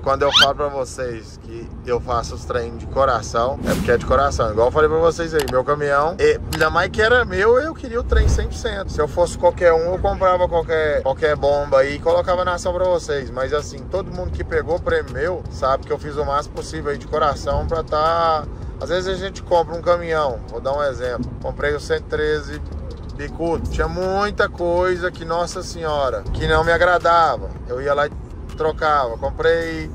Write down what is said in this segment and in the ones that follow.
quando eu falo pra vocês que eu faço os treinos de coração, é porque é de coração. Igual eu falei pra vocês aí, meu caminhão, e, ainda mais que era meu, eu queria o trem 100%. Se eu fosse qualquer um, eu comprava qualquer, qualquer bomba aí e colocava na ação pra vocês. Mas assim, todo mundo que pegou o prêmio meu sabe que eu fiz o máximo possível aí de coração pra. Tá... Às vezes a gente compra um caminhão, vou dar um exemplo. Comprei o 113 bicudo. Tinha muita coisa que, nossa senhora, que não me agradava. Eu ia lá e trocava. Comprei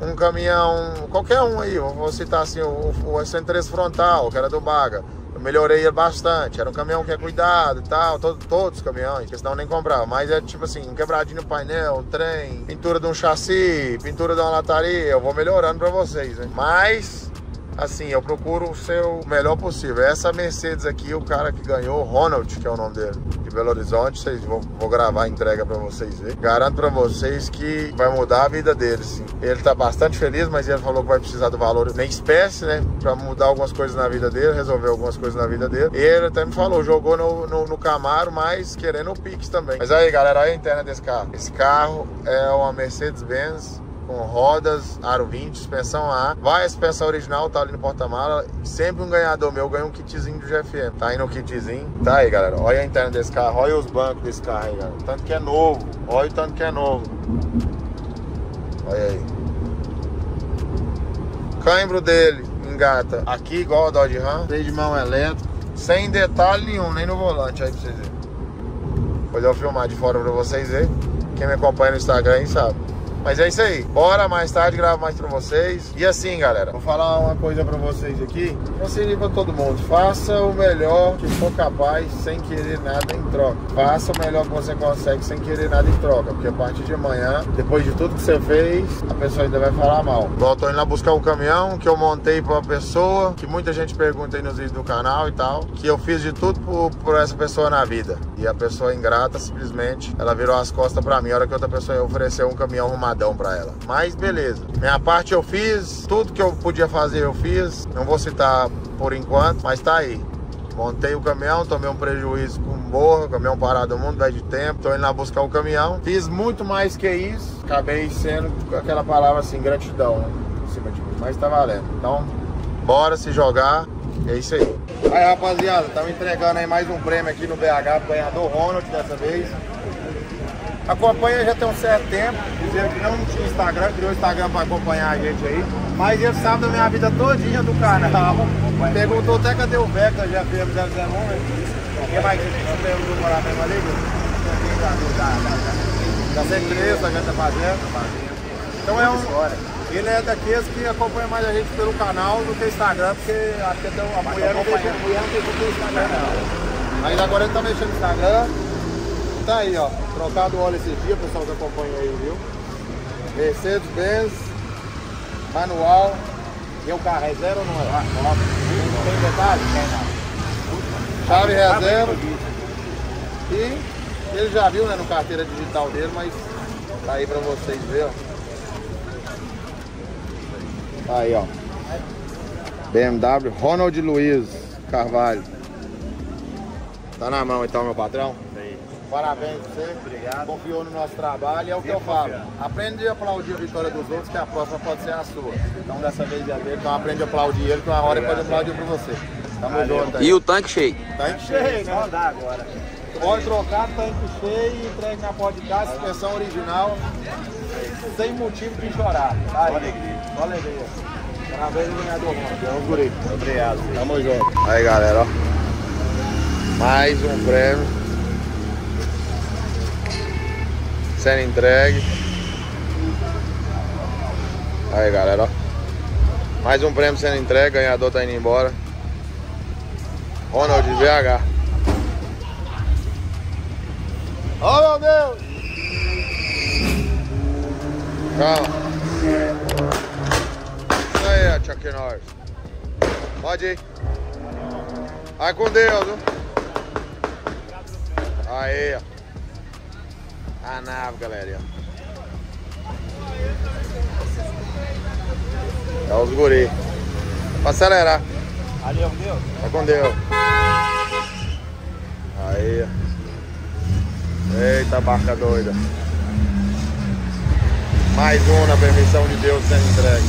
um caminhão, qualquer um aí, vou citar assim, o, o 113 frontal, que era do Baga. Eu melhorei ele bastante. Era um caminhão que é cuidado e tal, todo, todos os caminhões, porque senão nem comprava. Mas é tipo assim, um quebradinho no painel, trem, pintura de um chassi, pintura de uma lataria. Eu vou melhorando pra vocês, né? Mas assim, eu procuro ser o melhor possível. Essa Mercedes aqui, o cara que ganhou, Ronald, que é o nome dele, de Belo Horizonte, vocês vou, vou gravar a entrega para vocês verem. Garanto para vocês que vai mudar a vida dele, sim. Ele tá bastante feliz, mas ele falou que vai precisar do valor nem espécie, né, para mudar algumas coisas na vida dele, resolver algumas coisas na vida dele. E ele até me falou, jogou no, no, no Camaro, mas querendo o Pix também. Mas aí, galera, olha a interna desse carro. Esse carro é uma Mercedes-Benz com rodas, aro 20, suspensão A. Vai a suspensão original, tá ali no porta-mala. Sempre um ganhador meu ganha um kitzinho do GFM. Tá aí no kitzinho. Tá aí, galera. Olha a interna desse carro, olha os bancos desse carro aí, galera. Tanto que é novo. Olha o tanto que é novo. Olha aí. Cãibro dele engata aqui igual a Dodge Ram. Freio de mão elétrico. Sem detalhe nenhum, nem no volante aí pra vocês verem. Vou filmar de fora pra vocês verem. Quem me acompanha no Instagram aí sabe. Mas é isso aí. Bora mais tarde gravar mais pra vocês. E assim, galera, vou falar uma coisa pra vocês aqui. Conselho pra todo mundo. Faça o melhor que for capaz sem querer nada em troca. Faça o melhor que você consegue sem querer nada em troca. Porque a partir de amanhã, depois de tudo que você fez, a pessoa ainda vai falar mal. Igual tô indo lá buscar um caminhão que eu montei pra uma pessoa, que muita gente pergunta aí nos vídeos do canal e tal, que eu fiz de tudo por, por essa pessoa na vida. E a pessoa ingrata, simplesmente, ela virou as costas pra mim. A hora que outra pessoa ofereceu um caminhão arrumado para ela. Mas beleza. Minha parte eu fiz, tudo que eu podia fazer eu fiz. Não vou citar por enquanto, mas tá aí. Montei o caminhão, tomei um prejuízo com borra, caminhão parado mundo, velho de tempo, tô indo lá buscar o caminhão. Fiz muito mais que isso, acabei sendo aquela palavra assim, gratidão né, em cima de mim, mas tá valendo. Então, bora se jogar, é isso aí. Aí rapaziada, estamos entregando aí mais um prêmio aqui no BH ganhador Ronald dessa vez. Acompanha já tem um certo tempo, dizendo que não tinha Instagram, criou Instagram para acompanhar a gente aí. Mas ele sabe da minha vida todinha do canal. Perguntou até cadê o Beco da GFM 001, né? Quem mais que você perguntou do morar mesmo ali? Da C3, a gente tá fazendo. Então é um. Ele é daqueles que acompanha mais a gente pelo canal do que Instagram, porque acho que até a mulher não deixa, a mulher não deixa o Instagram não. Mas agora ele tá mexendo no Instagram. Tá aí, ó. Trocado o óleo esse dia, pessoal que acompanha aí, viu? Mercedes-Benz, manual. E o carro é zero ou não é? Ah, tem, tem detalhe? Tem Chave reserva. E ele já viu, né, no carteira digital dele, mas tá aí pra vocês verem, ó. Tá aí, ó. BMW Ronald Luiz Carvalho. Tá na mão então, meu patrão? Parabéns pra você. Obrigado. Confiou no nosso trabalho e é o que eu falo. Aprende a aplaudir a vitória dos outros, que a próxima pode ser a sua. Então dessa vez é dele, então aprende a aplaudir ele, que uma hora ele pode aplaudir pra você. Tamo junto aí. E o tanque cheio? Tanque cheio, só andar agora. Pode trocar, tanque cheio e entregue na porta de casa, suspensão original, sem motivo de chorar. Tá aí. Só alegria. Parabéns, ganhador, mano. guri. Obrigado. Tamo junto. Aí, galera, ó. Mais um prêmio. Sendo entregue. Aí galera, ó. Mais um prêmio sendo entregue, ganhador tá indo embora. Ronald VH. Oh meu Deus! Calma. Aí, Chuck Norris. Pode ir. Vai com Deus, viu? Aí, ó. A nave, galera. É os guri. Pra acelerar. Ali é com Deus? Tá com Deus. Aí. Eita, barca doida. Mais um na permissão de Deus sendo entregue.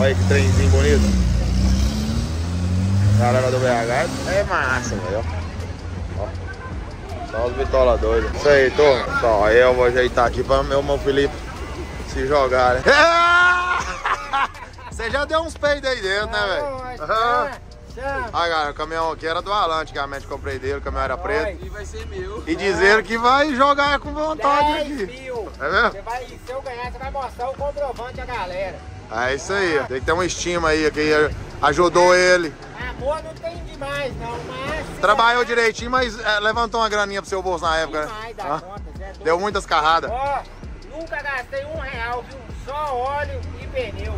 Olha que trenzinho bonito. Galera do BH é massa, velho. Só os bitola doidos. Isso aí, turma. Só eu vou ajeitar aqui para meu irmão Felipe se jogar, né? Você já deu uns peidos aí dentro, né, velho? Aí, galera, o caminhão aqui era do Alan, antigamente comprei dele, o caminhão era preto. E vai ser meu. E dizer que vai jogar com vontade 10 aqui. mil. É mesmo? Você vai, se eu ganhar, você vai mostrar o comprovante à galera. É isso aí. Tem que ter uma estima aí, que ajudou ele. Amor não tem demais, não, mas. Trabalhou direitinho, mas é, levantou uma graninha pro seu bolso na época, né? Demais da Ah, conta, Doido. Deu muitas carradas. Ó, nunca gastei um real, viu? Só óleo e pneu.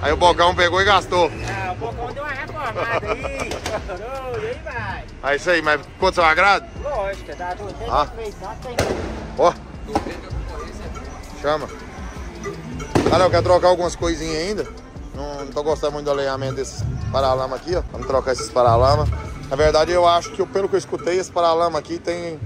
Aí o Bocão pegou e gastou. Ah, o Bocão deu uma reformada aí. Doido, aí vai. É isso aí, mas do seu agrado? Lógico, dá tudo. Tem Ah. refeição, tem Ó. Chama. Ah, não, quer trocar algumas coisinhas ainda? Não, não tô gostando muito do alinhamento desses paralama aqui, ó. Vamos trocar esses paralama. Na verdade, eu acho que, pelo que eu escutei, esse paralama aqui tem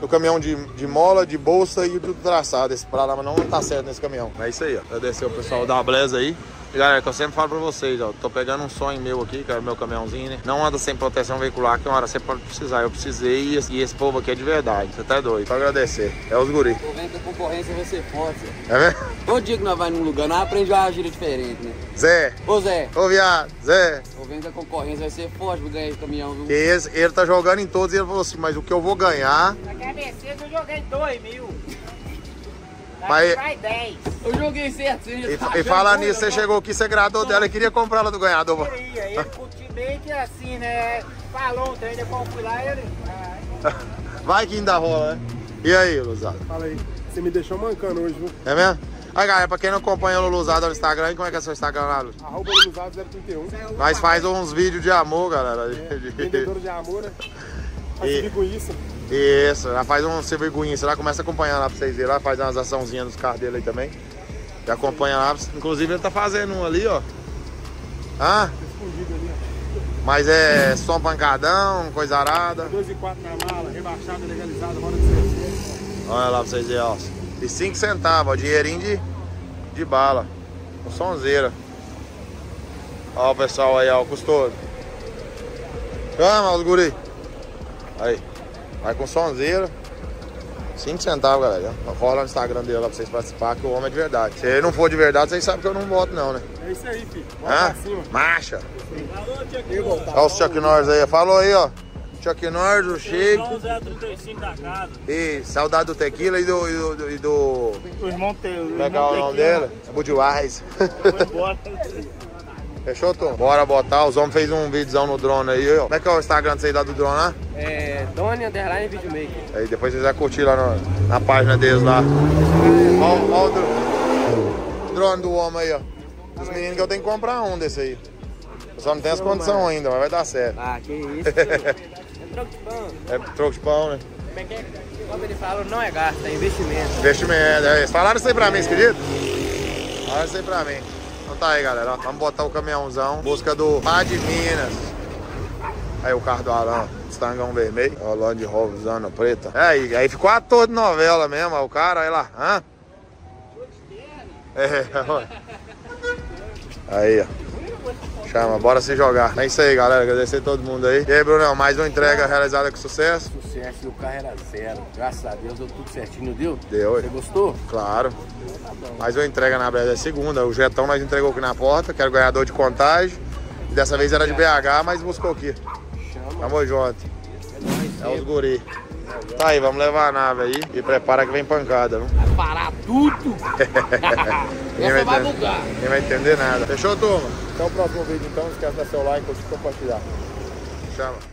no caminhão de, de mola, de bolsa e do traçado. Esse paralama não tá certo nesse caminhão. É isso aí, ó. Agradecer o pessoal da Blesa aí. Galera, que eu sempre falo pra vocês, ó, tô pegando um sonho meu aqui, que é o meu caminhãozinho, né? Não anda sem proteção veicular, que uma hora você pode precisar. Eu precisei e esse, e esse povo aqui é de verdade. Você tá doido. Só agradecer. É os guri. Tô vendo que a concorrência vai ser forte. Zé. É mesmo? Todo dia que nós vamos num lugar, nós aprendemos uma gíria diferente, né? Zé, Ô Zé, ô viado, Zé. tô vendo que a concorrência vai ser forte pra ganhar esse caminhão, viu? Esse, ele tá jogando em todos e ele falou assim, mas o que eu vou ganhar. Na cabeceira eu joguei 2 mil. Mas- vai 10. Eu joguei já E, tá e falando nisso, você chegou aqui, você agradou dela e queria comprar ela do ganhador. Queria, ele curtiu bem que assim, né? Falou um trem, depois eu fui lá ele. ah, Vai que ainda rola, né? E aí, Luzado? Fala aí. Você me deixou mancando hoje, viu? É mesmo? Aí, galera, pra quem não acompanha o Luzado no Instagram, como é que é seu Instagram lá, Luz? Arroba Luzado 031. Nós faz uns vídeos de amor, galera. Vendedor de amor, né? Pra E- com isso. Isso, já faz um sem vergonha. Você lá começa a acompanhar lá pra vocês verem lá, faz umas açãozinhas nos carros dele aí também. E acompanha lá. Inclusive ele tá fazendo um ali, ó. Ó. mas é só pancadão, coisa arada. 2 e 4 na mala, rebaixada, legalizada, roda de serviço. Olha lá pra vocês verem, ó. E 5 centavos, ó, dinheirinho de, de bala. Com sonzeira. Ó o pessoal aí, ó, o custoso. Chama os guri. Aí. Vai com sonzeira. 5 centavos, galera. Rola no Instagram dele lá pra vocês participarem, que o homem é de verdade. Se ele não for de verdade, vocês sabem que eu não voto não, né? É isso aí, filho. Bora Hã? pra cima. Marcha. Eu voltar. Olha os Chuck Norris aí. Falou aí, ó. Chuck Norris, o Chico. 035 da casa. E saudade do Tequila e do... E do, e do... O irmão teu. Como é é o nome dele? É Budweiser. Foi embora. Fechou, Tom? Bora botar. Os homens fez um videozão no drone aí, ó. Como é que é o Instagram de lá do drone lá? É, Doni Underline Videomaker. Aí depois vocês vão curtir lá no- na página deles lá. Ó o dro- drone do homem aí, ó. Dos meninos que eu tenho que comprar um desse aí. Eu só não tenho as condições ainda, mas vai dar certo. Ah, que isso. é troco de pão. É troco de pão, né? Como é que é? Como ele fala, não é gasto, é investimento. Investimento, é isso. Falaram isso aí pra mim, querido? Falaram isso aí pra mim. Tá aí, galera. Vamos botar o caminhãozão. Busca do Pá de Minas. Aí o carro do Alan. Estangão vermelho. Ó, Land Rover preta. É, aí, aí ficou ator de novela mesmo. O cara, aí lá. Hã? É, ó. Aí, ó. Chama, bora se jogar. É isso aí, galera. Agradecer a todo mundo aí. E aí, Brunão, mais uma entrega realizada com sucesso? Sucesso e o carro era zero. Graças a Deus deu tudo certinho, deu? Deu, Você gostou? Claro. Mais uma entrega na Breda é segunda. O Jetão nós entregou aqui na porta, que era o ganhador de contagem. Dessa vez era de BH, mas buscou aqui. Chama. Tamo junto. É os guri. Tá aí, vamos levar a nave aí e prepara que vem pancada, viu? Vai parar tudo. Ninguém vai entender-. Ninguém vai entender nada. Fechou, turma? Até o próximo vídeo então. Não esquece de dar seu like e compartilhar. Chama.